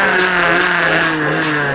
Ah!